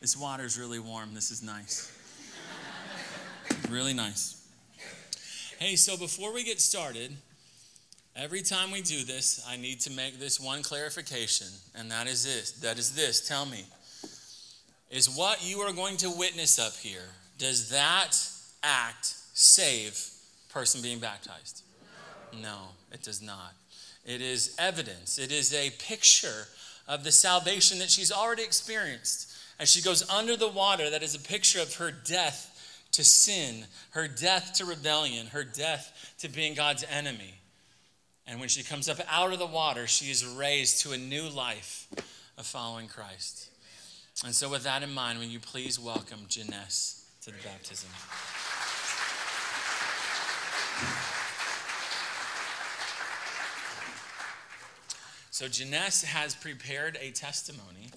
This water is really warm. This is nice. really nice. Hey, so before we get started, every time we do this, I need to make this one clarification, and that is this. That is this. Tell me. Is what you are going to witness up here, does that act save person being baptized? No, it does not. It is evidence. It is a picture of the salvation that she's already experienced. As she goes under the water, that is a picture of her death to sin, her death to rebellion, her death to being God's enemy. And when she comes up out of the water, she is raised to a new life of following Christ. And so, with that in mind, will you please welcome Jenesse to the baptism? So, Jenesse has prepared a testimony,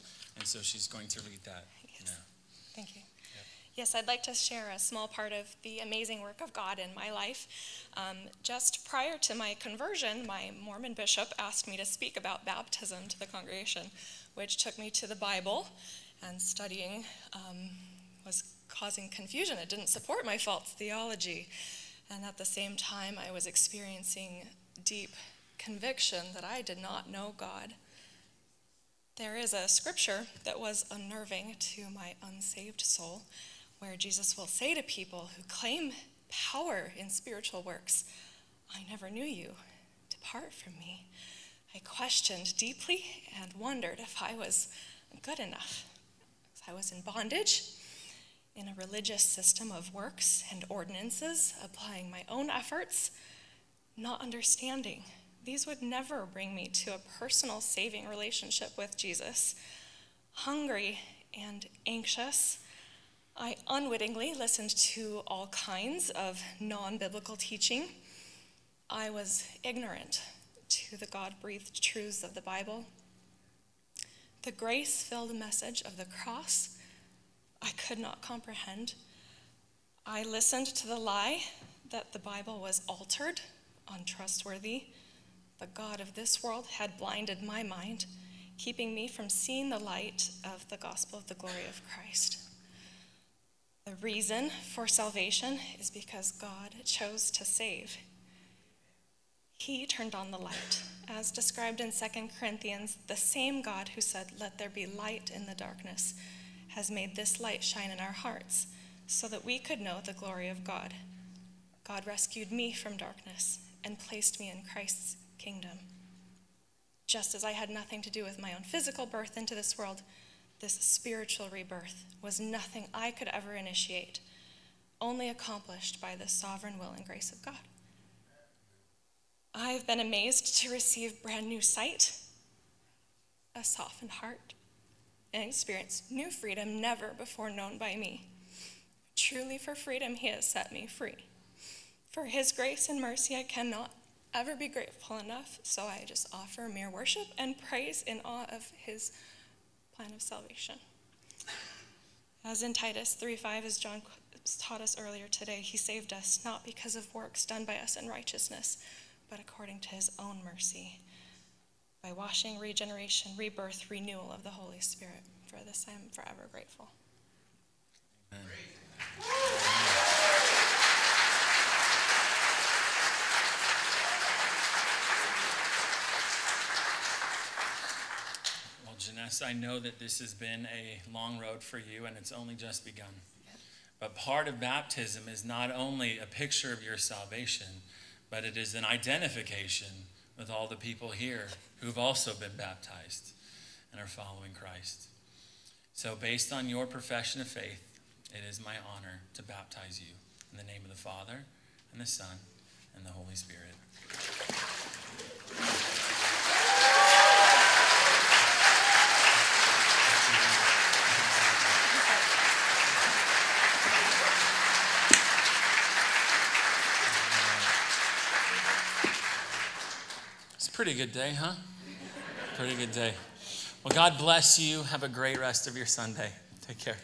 and so she's going to read that. Yes. Now. Thank you. Yes, I'd like to share a small part of the amazing work of God in my life. Um, just prior to my conversion, my Mormon bishop asked me to speak about baptism to the congregation, which took me to the Bible, and studying um, was causing confusion. It didn't support my false theology. And at the same time, I was experiencing deep conviction that I did not know God. There is a scripture that was unnerving to my unsaved soul where Jesus will say to people who claim power in spiritual works, I never knew you. Depart from me. I questioned deeply and wondered if I was good enough. I was in bondage in a religious system of works and ordinances, applying my own efforts, not understanding. These would never bring me to a personal saving relationship with Jesus. Hungry and anxious, I unwittingly listened to all kinds of non biblical teaching. I was ignorant to the God breathed truths of the Bible. The grace filled message of the cross I could not comprehend. I listened to the lie that the Bible was altered, untrustworthy. The God of this world had blinded my mind, keeping me from seeing the light of the gospel of the glory of Christ. The reason for salvation is because God chose to save. He turned on the light. As described in 2 Corinthians, the same God who said, Let there be light in the darkness, has made this light shine in our hearts so that we could know the glory of God. God rescued me from darkness and placed me in Christ's kingdom. Just as I had nothing to do with my own physical birth into this world, this spiritual rebirth was nothing I could ever initiate, only accomplished by the sovereign will and grace of God. I've been amazed to receive brand new sight, a softened heart, and experience new freedom never before known by me. Truly, for freedom, He has set me free. For His grace and mercy, I cannot ever be grateful enough, so I just offer mere worship and praise in awe of His plan of salvation. As in Titus 3:5, as John taught us earlier today, He saved us not because of works done by us in righteousness but according to his own mercy, by washing, regeneration, rebirth, renewal of the Holy Spirit. For this I am forever grateful. I know that this has been a long road for you and it's only just begun. But part of baptism is not only a picture of your salvation, but it is an identification with all the people here who've also been baptized and are following Christ. So, based on your profession of faith, it is my honor to baptize you in the name of the Father, and the Son, and the Holy Spirit. Pretty good day, huh? Pretty good day. Well, God bless you. Have a great rest of your Sunday. Take care.